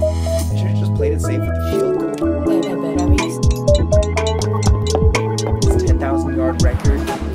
They should have just played it safe with the field goal. It's a 10,000 yard record.